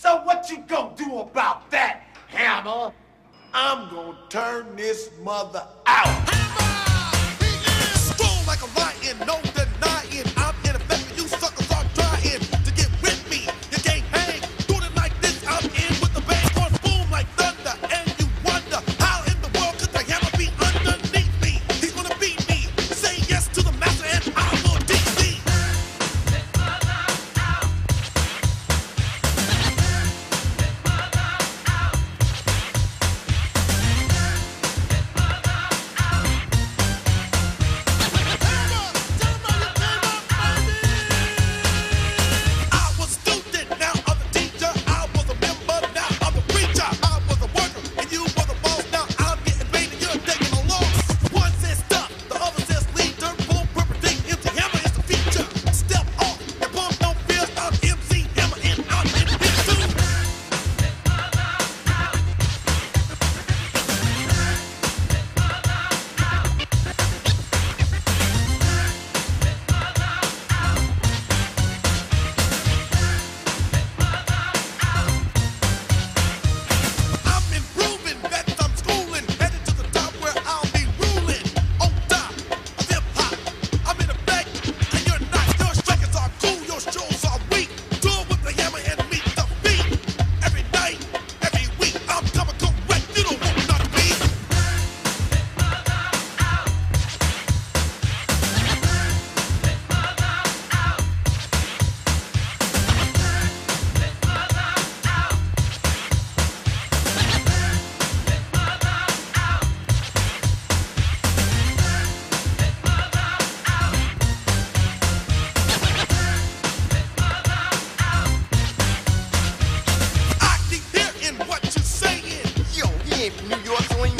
So what you gonna do about that, Hammer? I'm gonna turn this mother out. your swing